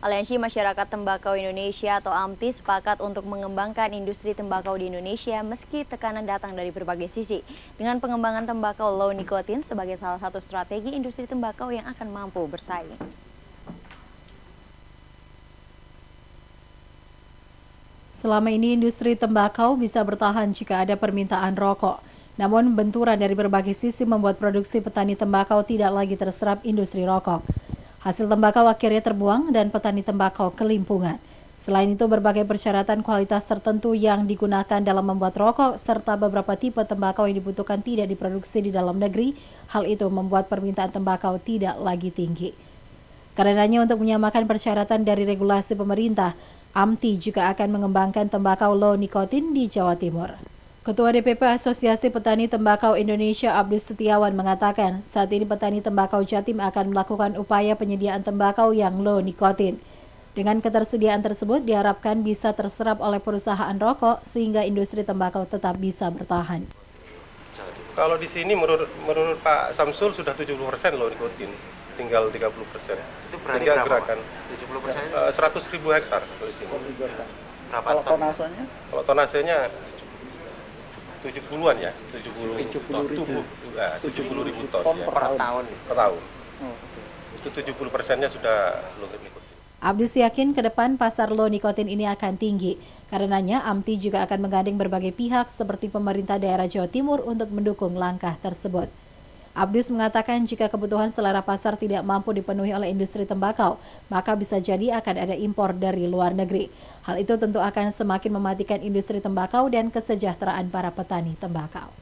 Aliansi Masyarakat Tembakau Indonesia atau AMTI sepakat untuk mengembangkan industri tembakau di Indonesia meski tekanan datang dari berbagai sisi. Dengan pengembangan tembakau low nikotin sebagai salah satu strategi industri tembakau yang akan mampu bersaing. Selama ini industri tembakau bisa bertahan jika ada permintaan rokok. Namun benturan dari berbagai sisi membuat produksi petani tembakau tidak lagi terserap industri rokok. Hasil tembakau akhirnya terbuang dan petani tembakau kelimpungan. Selain itu, berbagai persyaratan kualitas tertentu yang digunakan dalam membuat rokok serta beberapa tipe tembakau yang dibutuhkan tidak diproduksi di dalam negeri. Hal itu membuat permintaan tembakau tidak lagi tinggi. Karenanya untuk menyamakan persyaratan dari regulasi pemerintah, AMTI juga akan mengembangkan tembakau low nikotin di Jawa Timur. Ketua DPP Asosiasi Petani Tembakau Indonesia Abdus Setiawan mengatakan saat ini petani tembakau Jatim akan melakukan upaya penyediaan tembakau yang low nikotin. Dengan ketersediaan tersebut diharapkan bisa terserap oleh perusahaan rokok sehingga industri tembakau tetap bisa bertahan. Kalau di sini menurut menurut Pak Samsul sudah 70% low nikotin, tinggal 30%. Itu berarti berapa? gerakan. 70 persen? Uh, 100 ribu hektar di sini. Berapa Kalau ton? tonasenya? Kalau tonasenya 70-an ya, 70 70 ton, ribu. tubuh, ya, 70 ribu ton, Ton ya, per tahun. per tahun. Oke. Itu 70 persennya sudah low nikotin. Abdus yakin ke depan pasar low nikotin ini akan tinggi. Karenanya AMTI juga akan menggandeng berbagai pihak seperti pemerintah daerah Jawa Timur untuk mendukung langkah tersebut. Abdus mengatakan jika kebutuhan selera pasar tidak mampu dipenuhi oleh industri tembakau, maka bisa jadi akan ada impor dari luar negeri. Hal itu tentu akan semakin mematikan industri tembakau dan kesejahteraan para petani tembakau.